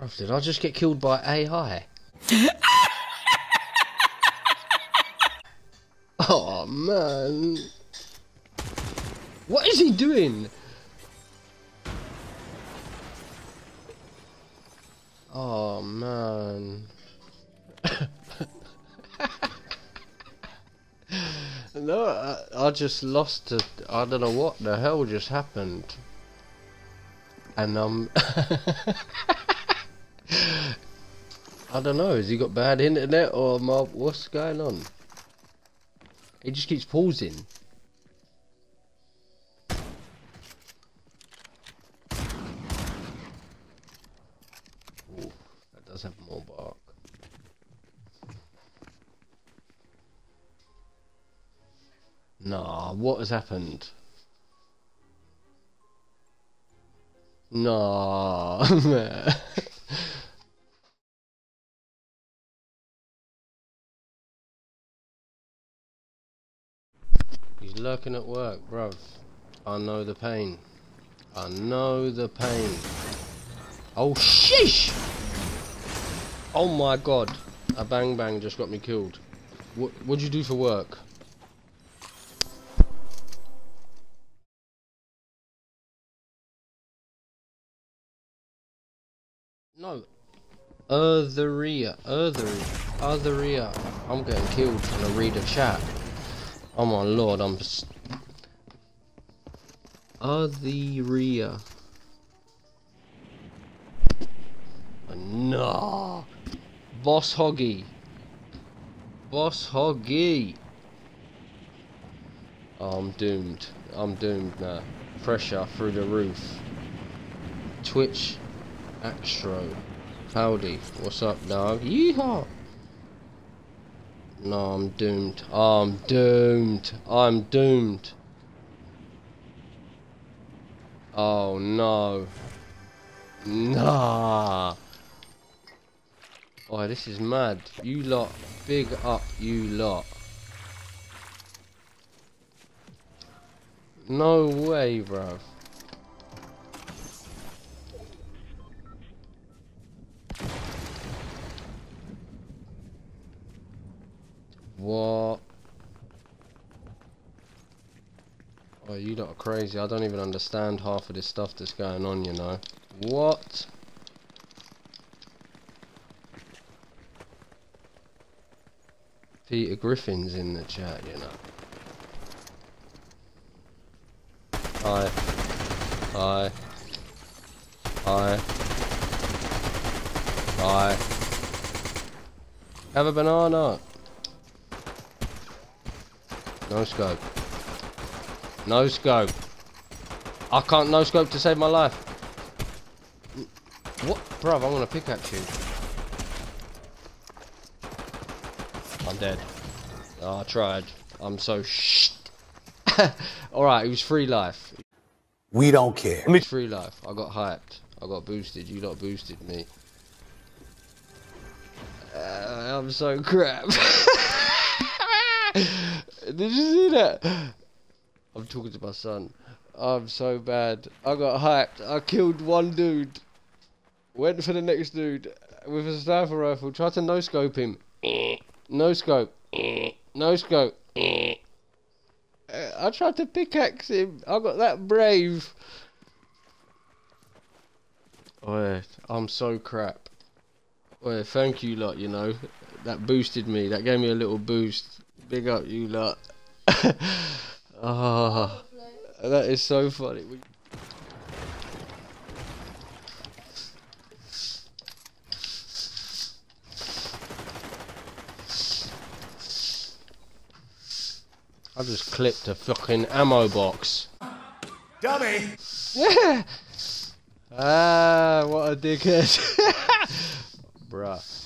Bruv, did I just get killed by AI? oh man. What is he doing? Oh man. no, I, I just lost it. I don't know what the hell just happened. And um I don't know, has he got bad internet or I, what's going on? He just keeps pausing. That does have more bark. Nah, what has happened? Nah, He's lurking at work, bruv. I know the pain. I know the pain. Oh, sheesh! Oh my god. A bang bang just got me killed. What, what'd you do for work? No. Eartheria. Eartheria. Eartheria. I'm getting killed trying to read a chat. Oh my lord, I'm... Eartheria. No. Boss Hoggy. Boss Hoggy. Oh, I'm doomed. I'm doomed now. Pressure through the roof. Twitch. Astro. Howdy. What's up, dog? Yeehaw! No, I'm doomed. I'm doomed. I'm doomed. Oh no. Nah. Oh, this is mad. You lot, big up, you lot. No way, bruv. What? Oh, you lot are crazy. I don't even understand half of this stuff that's going on, you know. What? Peter Griffin's in the chat, you know. Hi. Hi. Hi. Hi. Have a banana. No scope. No scope. I can't no scope to save my life. What? Bruv, I'm gonna pickaxe you. I'm dead. Oh, I tried. I'm so sh. Alright, it was free life. We don't care. It was free life. I got hyped. I got boosted. You lot boosted me. Uh, I'm so crap. Did you see that? I'm talking to my son. I'm so bad. I got hyped. I killed one dude. Went for the next dude with a sniper rifle. Tried to no scope him. No scope. No scope. I tried to pickaxe him. I got that brave. Oh, I'm so crap. Well, thank you lot, you know. That boosted me. That gave me a little boost. Big up you lot. Ah, oh, that is so funny. I just clipped a fucking ammo box. Dummy! Yeah! Ah, what a dickhead. Bruh.